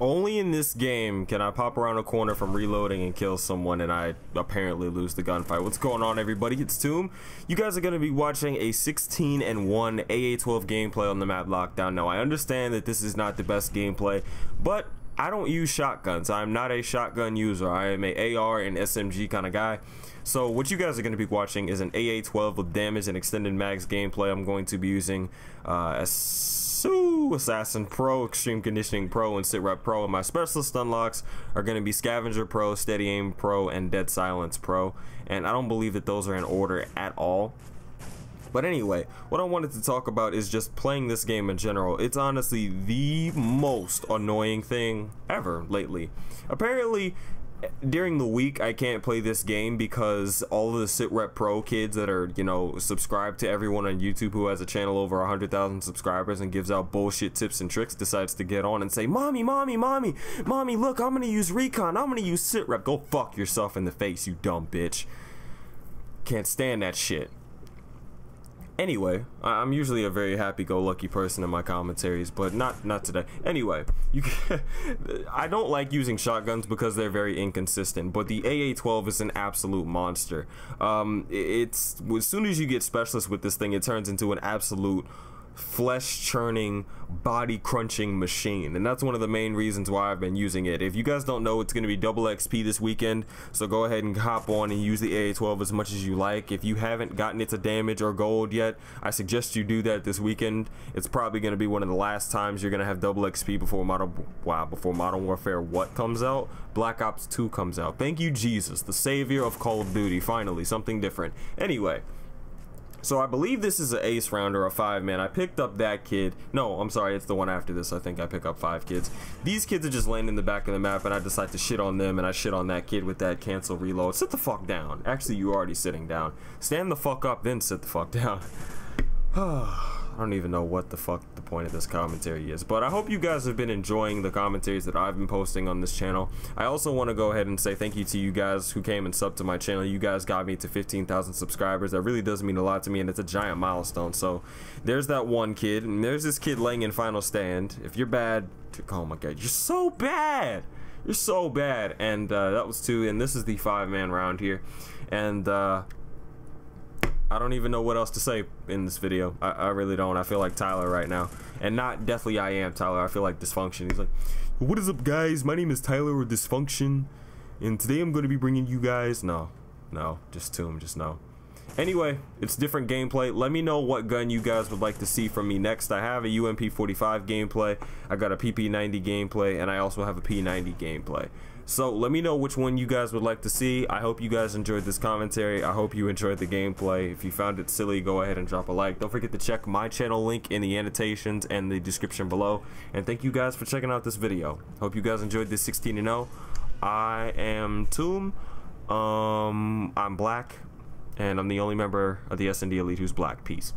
Only in this game can I pop around a corner from reloading and kill someone and I apparently lose the gunfight. What's going on everybody? It's Tomb. You guys are going to be watching a 16 and 1 AA12 gameplay on the map Lockdown. Now I understand that this is not the best gameplay, but I don't use shotguns. I'm not a shotgun user. I am a AR and SMG kind of guy. So what you guys are going to be watching is an AA12 with damage and extended mags gameplay. I'm going to be using uh, a Assassin Pro, Extreme Conditioning Pro, and Sitrep Pro. And my specialist unlocks are going to be Scavenger Pro, Steady Aim Pro, and Dead Silence Pro. And I don't believe that those are in order at all. But anyway, what I wanted to talk about is just playing this game in general. It's honestly the most annoying thing ever lately. Apparently, during the week I can't play this game because all the Sitrep Pro kids that are, you know, subscribed to everyone on YouTube who has a channel over 100,000 subscribers and gives out bullshit tips and tricks decides to get on and say, Mommy, Mommy, Mommy, Mommy, look, I'm gonna use Recon, I'm gonna use Sitrep. Go fuck yourself in the face, you dumb bitch. Can't stand that shit. Anyway, I'm usually a very happy-go-lucky person in my commentaries, but not not today. Anyway, you can, I don't like using shotguns because they're very inconsistent, but the AA-12 is an absolute monster. Um, it's as soon as you get specialist with this thing, it turns into an absolute flesh churning, body crunching machine. And that's one of the main reasons why I've been using it. If you guys don't know, it's going to be double XP this weekend. So go ahead and hop on and use the AA12 as much as you like. If you haven't gotten it to damage or gold yet, I suggest you do that this weekend. It's probably going to be one of the last times you're going to have double XP before Modern, wow, before Modern Warfare what comes out? Black Ops 2 comes out. Thank you, Jesus, the savior of Call of Duty. Finally, something different. Anyway, so I believe this is an ace round or a five man. I picked up that kid. No, I'm sorry, it's the one after this. I think I pick up five kids. These kids are just laying in the back of the map and I decide to shit on them and I shit on that kid with that cancel reload. Sit the fuck down. Actually, you already sitting down. Stand the fuck up, then sit the fuck down. I don't even know what the fuck the point of this commentary is, but I hope you guys have been enjoying the commentaries that I've been posting on this channel. I also want to go ahead and say thank you to you guys who came and subbed to my channel. You guys got me to 15,000 subscribers. That really does mean a lot to me, and it's a giant milestone. So there's that one kid, and there's this kid laying in final stand. If you're bad, oh my god, you're so bad. You're so bad. And uh, that was two, and this is the five-man round here. And uh, I don't even know what else to say in this video. I, I, really don't. I feel like Tyler right now. And not definitely I am Tyler. I feel like Dysfunction. He's like, what is up guys? My name is Tyler or Dysfunction. And today I'm going to be bringing you guys... No. No. Just to Tomb. Just no. Anyway, it's different gameplay. Let me know what gun you guys would like to see from me next. I have a UMP45 gameplay. I got a PP90 gameplay. And I also have a P90 gameplay. So let me know which one you guys would like to see. I hope you guys enjoyed this commentary. I hope you enjoyed the gameplay. If you found it silly, go ahead and drop a like. Don't forget to check my channel link in the annotations and the description below. And thank you guys for checking out this video. Hope you guys enjoyed this 16 0. I am Tomb. Um, I'm black, and I'm the only member of the S&D Elite who's black. Peace.